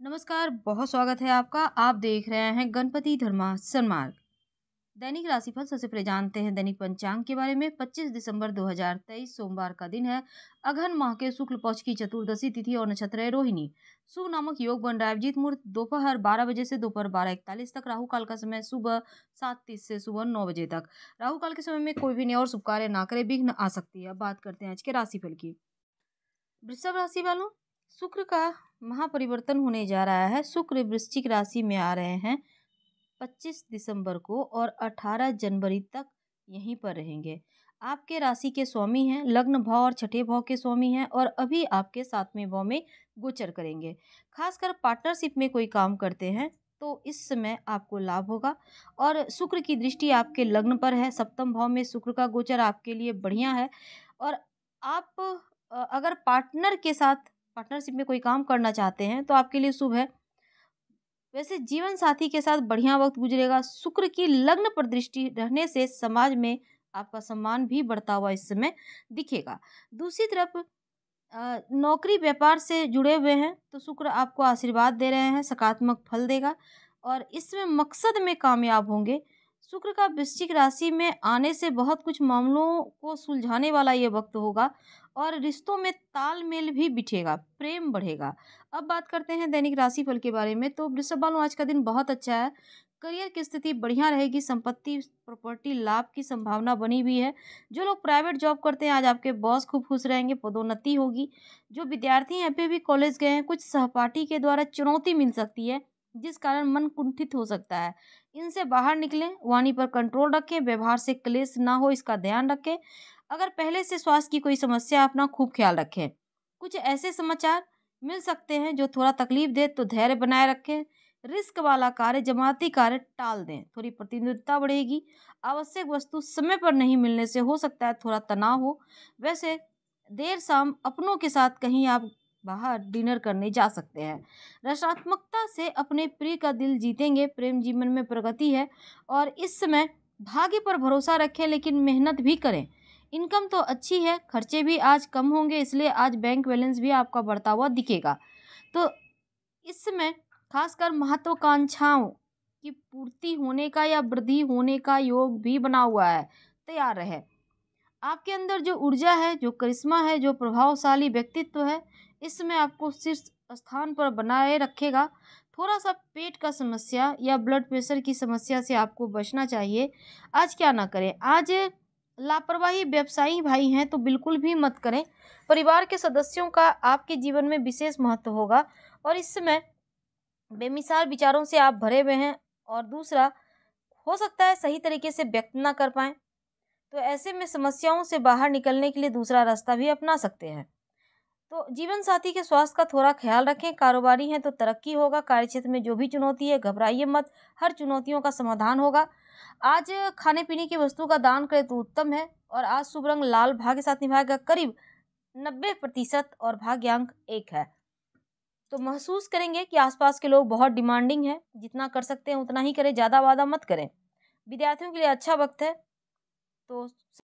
नमस्कार, बहुत स्वागत है आपका। आप देख रहे हैं गणपति धर्मा सन्मार्ग। दैनिक राशिफल सबसे पहले जानते हैं, दैनिक पंचांग के बारे में। 25 दिसंबर 2023 सोमवार का दिन है। अघन माह के शुक्ल पक्ष की चतुर्दशी तिथि और नक्षत्र है रोहिणी। सु नामक योग बन रहा है अभिजीत मुहूर्त। दोपहर बारह बजे से दोपहर बारह इकतालीस तक। राहु काल का समय सुबह सात तीस से सुबह नौ बजे तक। राहु काल के समय में कोई भी नया और शुभ कार्य ना करे, विघ्न आ सकती है। बात करते हैं आज के राशिफल की। वृषभ राशि वालों शुक्र का महापरिवर्तन होने जा रहा है। शुक्र वृश्चिक राशि में आ रहे हैं। 25 दिसंबर को और 18 जनवरी तक यहीं पर रहेंगे। आपके राशि के स्वामी हैं, लग्न भाव और छठे भाव के स्वामी हैं और अभी आपके सातवें भाव में गोचर करेंगे। खासकर पार्टनरशिप में कोई काम करते हैं तो इस समय आपको लाभ होगा और शुक्र की दृष्टि आपके लग्न पर है। सप्तम भाव में शुक्र का गोचर आपके लिए बढ़िया है और आप अगर पार्टनर के साथ पार्टनरशिप में कोई काम करना चाहते हैं तो आपके लिए शुभ है। वैसे जीवन साथी के साथ बढ़िया वक्त गुजरेगा। शुक्र की लग्न पर दृष्टि रहने से समाज में आपका सम्मान भी बढ़ता हुआ इस समय दिखेगा। दूसरी तरफ़ नौकरी व्यापार से जुड़े हुए हैं तो शुक्र आपको आशीर्वाद दे रहे हैं, सकारात्मक फल देगा और इसमें मकसद में कामयाब होंगे। शुक्र का वृश्चिक राशि में आने से बहुत कुछ मामलों को सुलझाने वाला ये वक्त होगा और रिश्तों में तालमेल भी बिठेगा, प्रेम बढ़ेगा। अब बात करते हैं दैनिक राशिफल के बारे में। तो वृषभ वालों आज का दिन बहुत अच्छा है। करियर की स्थिति बढ़िया रहेगी, संपत्ति, प्रॉपर्टी, लाभ की संभावना बनी हुई है। जो लोग प्राइवेट जॉब करते हैं, आज आपके बॉस खूब खुश रहेंगे, पदोन्नति होगी। जो विद्यार्थी हैं अभी भी कॉलेज गए हैं, कुछ सहपाठी के द्वारा चुनौती मिल सकती है। जिस कारण मन कुंठित हो सकता है। इनसे बाहर निकलें, वाणी पर कंट्रोल रखें, व्यवहार से क्लेश ना हो, इसका ध्यान रखें। अगर पहले से स्वास्थ्य की कोई समस्या अपना खूब ख्याल रखें। कुछ ऐसे समाचार मिल सकते हैं जो थोड़ा तकलीफ़ दे तो धैर्य बनाए रखें। रिस्क वाला कार्य जमाती कार्य टाल दें। थोड़ी प्रतिनिधित्व बढ़ेगी। आवश्यक वस्तु समय पर नहीं मिलने से हो सकता है थोड़ा तनाव हो। वैसे देर शाम अपनों के साथ कहीं आप बाहर डिनर करने जा सकते हैं। रचनात्मकता से अपने प्रिय का दिल जीतेंगे, प्रेम जीवन में प्रगति है और इस समय भाग्य पर भरोसा रखें, लेकिन मेहनत भी करें। इनकम तो अच्छी है, खर्चे भी आज कम होंगे, इसलिए आज बैंक बैलेंस भी आपका बढ़ता हुआ दिखेगा। तो इस समय खासकर महत्वाकांक्षाओं की पूर्ति होने का या वृद्धि होने का योग भी बना हुआ है, तैयार रहे। आपके अंदर जो ऊर्जा है, जो करिश्मा है, जो प्रभावशाली व्यक्तित्व है, इसमें आपको शीर्ष स्थान पर बनाए रखेगा। थोड़ा सा पेट का समस्या या ब्लड प्रेशर की समस्या से आपको बचना चाहिए। आज क्या ना करें। आज लापरवाही व्यवसायी भाई हैं तो बिल्कुल भी मत करें। परिवार के सदस्यों का आपके जीवन में विशेष महत्व होगा और इस समय बेमिसाल विचारों से आप भरे हुए हैं और दूसरा, हो सकता है सही तरीके से व्यक्त ना कर पाएँ। तो ऐसे में समस्याओं से बाहर निकलने के लिए दूसरा रास्ता भी अपना सकते हैं। तो जीवन साथी के स्वास्थ्य का थोड़ा ख्याल रखें, कारोबारी हैं तो तरक्की होगा कार्यक्षेत्र में जो भी चुनौती है, घबराइए मत, हर चुनौतियों का समाधान होगा। आज खाने पीने की वस्तु का दान करें तो उत्तम है और आज शुभ रंग लाल भाग्य साथ निभाएगा, करीब नब्बे प्रतिशत और भाग्यांक एक है। तो महसूस करेंगे कि आसपास के लोग बहुत डिमांडिंग हैं, जितना कर सकते हैं उतना ही करें, ज़्यादा वादा मत करें। विद्यार्थियों के लिए अच्छा वक्त है तो